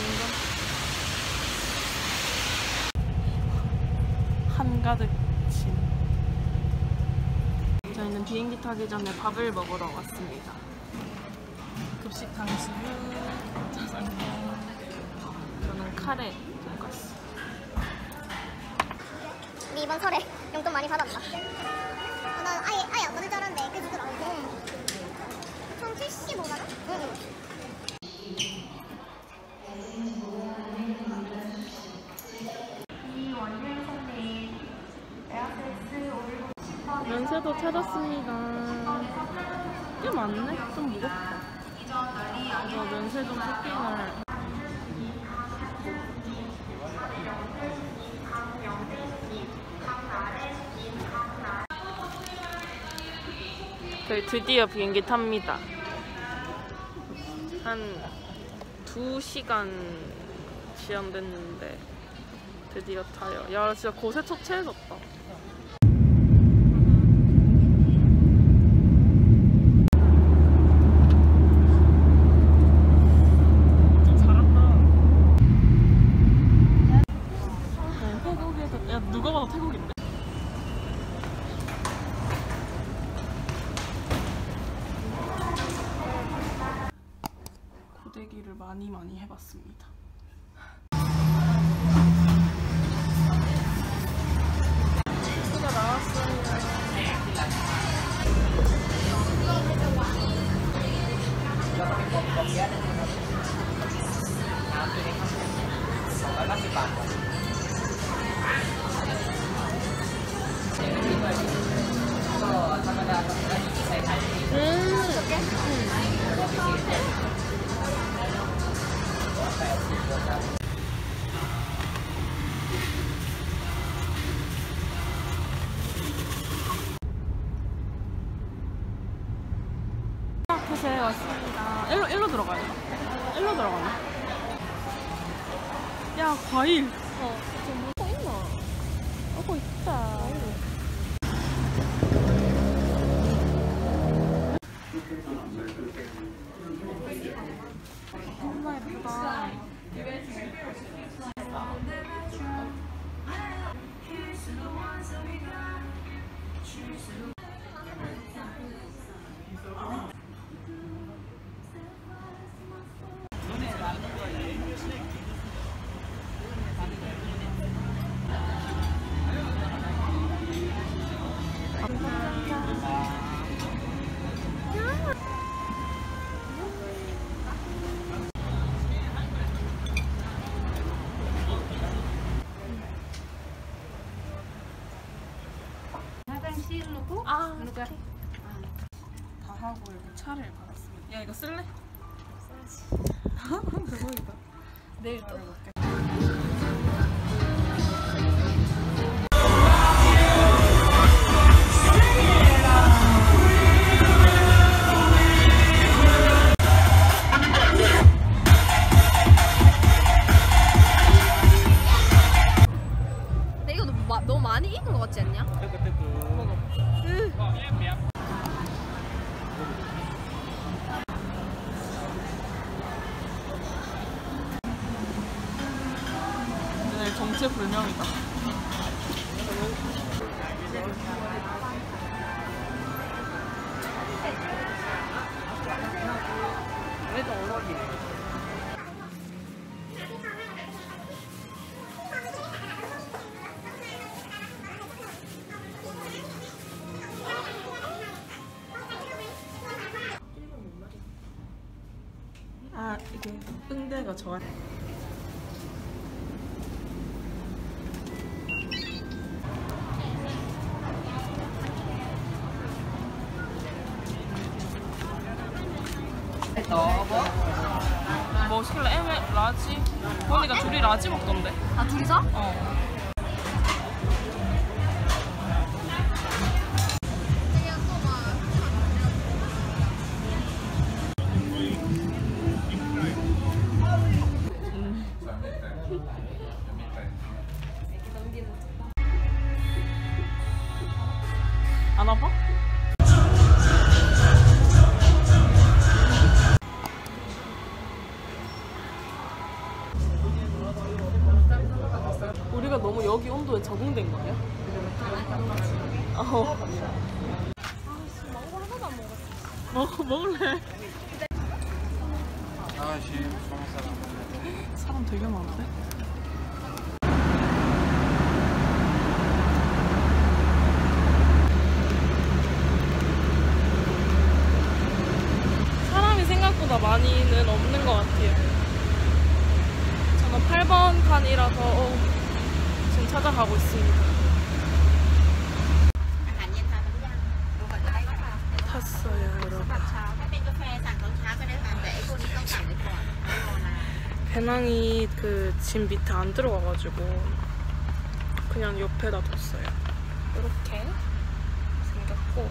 완전 한가득 침. 저희는 비행기 타기 전에 밥을 먹으러 왔습니다. 급식 탕수육, 짜장면, 저는 카레 돈가스. 우리 이번 설에 용돈 많이 받았나? 아, 난 아예 아예 안 받을 줄 알았는데 꽤 주더라고. 총 75만 원? 응. 면세도 찾았습니다. 꽤 많네? 좀 무겁다. 이거 면세점 토핑을 저희 드디어 비행기 탑니다. 한 2시간 지연됐는데 드디어 타요. 야, 진짜 고세 초췌해졌다. 좀 잘한다. 네, 태국에서 야 누가 봐도 태국인데? 고데기를 많이 많이 해봤습니다. 나왔어요. 마 왔습니다. 일로 일로 들어가요. 일로 들어가네. 야 과일. 어, 좀 먹고 있나? 먹고 있다. 화장실로 아, 누가 다 하고 이렇게 차를 받았습니다. 야 이거 쓸래? 써야지. 대박이다. 내일 또. 정체불명이다. 아 이게 응대가 좋아. 뭐 시킬래? 에메 라지? 보니까 둘이 라지 먹던데. 아 둘이서? 어. 안 아파? 여기 온도에 적응된 거야? 어. 먹어 먹을래? 사람 되게 많은데? 사람이 생각보다 많이는 없는 것 같아요. 저는 8번 칸이라서 어, 찾아가고 있습니다. 탔어요, 여러분. 배낭이 그 짐 밑에 안 들어가가지고 그냥 옆에다 뒀어요. 이렇게 생겼고